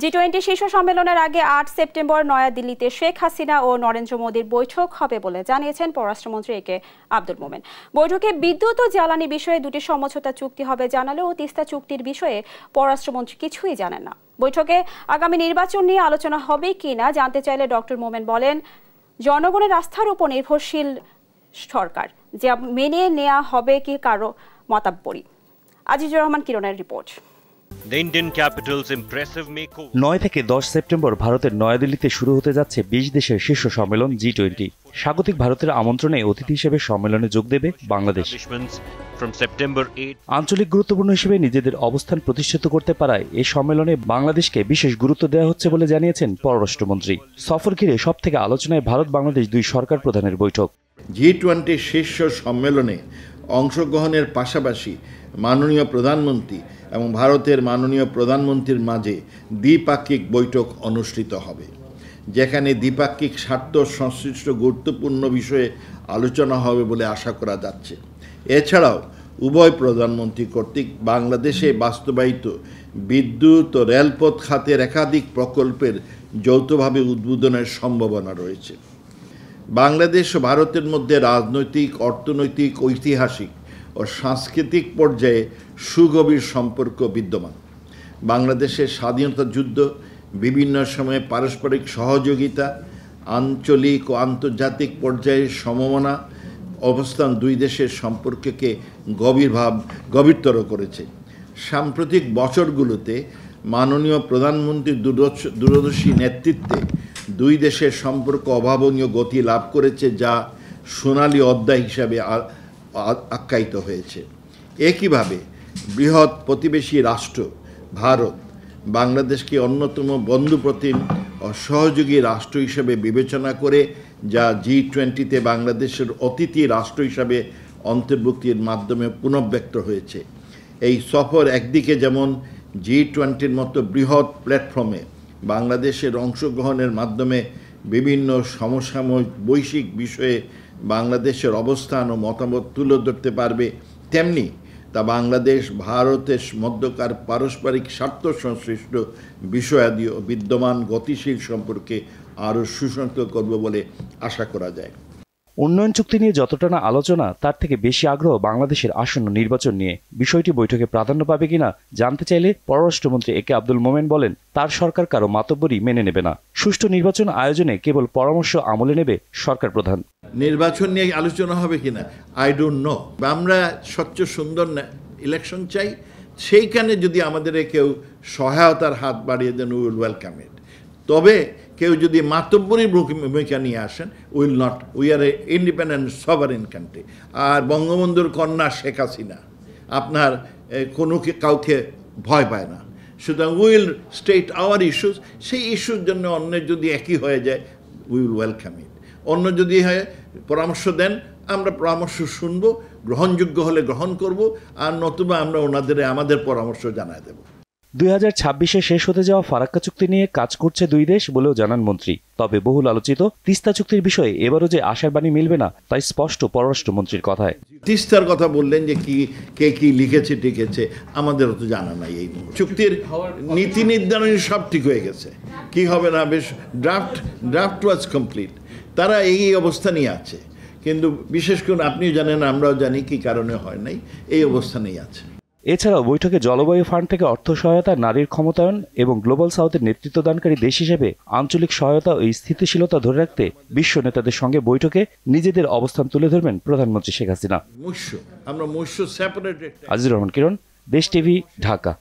জি twenty শীর্ষ সম্মেলনের আগে আট সেপ্টেম্বর নয়াদিল্লিতে শেখ হাসিনা ও নরেন্দ্র মোদীর বৈঠক হবে বলে জানিয়েছেন পররাষ্ট্রমন্ত্রী এ কে আব্দুল মোমেন। বৈঠকে বিদ্যুৎ ও জ্বালানি বিষয়ে দুটি সমঝোতা চুক্তি হবে জানালেও তিস্তা চুক্তির বিষয়ে পররাষ্ট্রমন্ত্রী কিছুই জানেন না। বৈঠকে আগামী নির্বাচন নিয়ে আলোচনা হবে কি না জানতে চাইলে ডক্টর মোমেন বলেন, জনগণের আস্থার উপর নির্ভরশীল সরকার, যা মেনে নেওয়া হবে কি কারও মতাব্বরী Azizur Rahman কিরণের report. The Indian capital's impressive makeover. নয় থেকে দশ সেপ্টেম্বর ভারতের নয়াদিল্লিতে শুরু হতে যাচ্ছে বিশ দেশের শীর্ষ সম্মেলন জি টোয়েন্টি স্বাগতিক ভারতের আমন্ত্রণে অতিথি হিসেবে সম্মেলনে যোগ দেবে বাংলাদেশ। Establishments from September 8 আঞ্চলিক গুরুত্বপূর্ণ হিসেবে নিজেদের অবস্থান প্রতিষ্ঠিত করতে পারায় এই সম্মেলনে বাংলাদেশকে বিশেষ গুরুত্ব দেওয়া হচ্ছে বলে জানিয়েছেন পররাষ্ট্রমন্ত্রী। সফর ঘিরে সব থেকে আলোচনায় ভারত বাংলাদেশ দুই সরকার প্রধানের বৈঠক। জি টোয়েন্টি শীর্ষ সম্মেলনে অংশগ্রহণের পাশাপাশি মাননীয় প্রধানমন্ত্রী এবং ভারতের মাননীয় প্রধানমন্ত্রীর মাঝে দ্বিপাক্ষিক বৈঠক অনুষ্ঠিত হবে, যেখানে দ্বিপাক্ষিক স্বার্থ সংশ্লিষ্ট গুরুত্বপূর্ণ বিষয়ে আলোচনা হবে বলে আশা করা যাচ্ছে। এছাড়াও, উভয় প্রধানমন্ত্রী কর্তৃক বাংলাদেশে বাস্তবায়িত বিদ্যুৎ ও রেলপথ খাতের একাধিক প্রকল্পের যৌথভাবে উদ্বোধনের সম্ভাবনা রয়েছে। বাংলাদেশ ও ভারতের মধ্যে রাজনৈতিক, অর্থনৈতিক, ঐতিহাসিক ও সাংস্কৃতিক পর্যায়ে সুগভীর সম্পর্ক বিদ্যমান। বাংলাদেশের স্বাধীনতা যুদ্ধ, বিভিন্ন সময়ে পারস্পরিক সহযোগিতা, আঞ্চলিক ও আন্তর্জাতিক পর্যায়ে সমমনা অবস্থান দুই দেশের সম্পর্ককে গভীরভাব, গভীরতর করেছে। সাম্প্রতিক বছরগুলোতে মাননীয় প্রধানমন্ত্রীর দূরদর্শী নেতৃত্বে দুই দেশের সম্পর্ক অভাবনীয় গতি লাভ করেছে যা সোনালী অধ্যায় হিসাবে আখ্যায়িত হয়েছে। একইভাবে বৃহৎ প্রতিবেশী রাষ্ট্র, ভারত, বাংলাদেশকে অন্যতম বন্ধুপ্রতিম ও সহযোগী রাষ্ট্র হিসেবে বিবেচনা করে, যা জি টোয়েন্টিতে বাংলাদেশের অতিথি রাষ্ট্র হিসাবে অন্তর্ভুক্তির মাধ্যমে পুনর্ব্যক্ত হয়েছে। এই সফর একদিকে যেমন জি টোয়েন্টির মতো বৃহৎ প্ল্যাটফর্মে বাংলাদেশের অংশগ্রহণের মাধ্যমে বিভিন্ন সমসাময়িক বৈশ্বিক বিষয়ে বাংলাদেশের অবস্থান ও মতামত তুলে ধরতে পারবে তেমনি তা বাংলাদেশ ভারতের মধ্যকার পারস্পরিক স্বার্থ সংশ্লিষ্ট বিষয়াদি ও বিদ্যমান গতিশীল সম্পর্কে আরও সুসংহত করবে বলে আশা করা যায়। উন্নয়ন চুক্তি নিয়ে যতটা না আলোচনা, তার থেকে বেশি আগ্রহ বাংলাদেশের আসন্ন নির্বাচন নিয়ে। বিষয়টি বৈঠকে প্রাধান্য পাবে কিনা জানতে চাইলে পররাষ্ট্রমন্ত্রী এ কে আব্দুল মোমেন বলেন, তার সরকার কারও মাতব্বরই মেনে নেবে না। সুষ্ঠু নির্বাচন আয়োজনে কেবল পরামর্শ আমলে নেবে সরকার প্রধান। নির্বাচন নিয়ে আলোচনা হবে কিনা? আই ডোন্ট নো আমরা স্বচ্ছ সুন্দর ইলেকশন চাই, সেইখানে যদি আমাদের কেউ সহায়তার হাত বাড়িয়ে দেন উইল ওয়েলকাম ইট তবে কেউ যদি মাতব্বরী ভূমিকা নিয়ে আসেন will not we are a independent sovereign country আর বঙ্গবন্ধুর কন্যা শেখ হাসিনা, আপনার কোনো কে- কাউকে ভয় পায় না। সুতরাং উইল স্টেট আওয়ার ইস্যুস সেই ইস্যুর জন্য অন্যের যদি একই হয়ে যায় উইল ওয়েলকাম ইট অন্য যদি হয় পরামর্শ দেন আমরা পরামর্শ শুনব গ্রহণযোগ্য হলে গ্রহণ করব আর নতুবা আমরা ওনাদের আমাদের পরামর্শ জানায় দেব। দুই হাজার ছাব্বিশে শেষ হতে যাওয়া ফারাক্কা চুক্তি নিয়ে কাজ করছে দুই দেশ বলেও জানান মন্ত্রী। তবে বহুল আলোচিত তিস্তা চুক্তির বিষয়ে এবারও যে আশার বাণী মিলবে না তাই স্পষ্ট পররাষ্ট্রমন্ত্রীর কথায়। তিস্তার কথা বললেন যে কি কে কি লিখেছে টিকেছে আমাদের তো জানা নাই এই। চুক্তির নীতি নির্ধারণ সব ঠিক হয়ে গেছে। কি হবে না বেশ ড্রাফট ড্রাফট ওয়াজ কমপ্লিট তারা এই অবস্থানেই আছে। কিন্তু বিশেষ করে আপনিও জানেন আমরাও জানি কি কারণে হয় নাই এই অবস্থানেই আছে। এছাড়াও বৈঠকে জলবায়ু ফান্ড থেকে অর্থ সহায়তা নারীর ক্ষমতায়ন এবং গ্লোবাল সাউথের নেতৃত্বদানকারী দেশ হিসেবে আঞ্চলিক সহায়তা ও স্থিতিশীলতা ধরে রাখতে বিশ্ব নেতাদের সঙ্গে বৈঠকে নিজেদের অবস্থান তুলে ধরবেন প্রধানমন্ত্রী শেখ হাসিনা। আজিজুর রহমান কিরণ দেশ টিভি ঢাকা।